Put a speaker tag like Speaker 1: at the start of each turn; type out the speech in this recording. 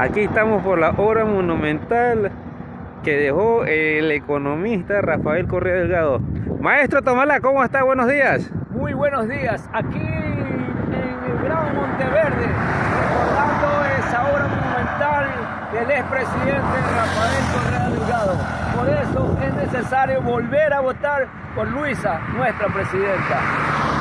Speaker 1: Aquí estamos por la obra monumental que dejó el economista Rafael Correa Delgado. Maestro Tomala, ¿cómo está? Buenos días.
Speaker 2: Muy buenos días. Aquí en el Gran Monteverde, recordando esa obra monumental del expresidente Rafael Correa Delgado. Por eso es necesario volver a votar por Luisa, nuestra presidenta.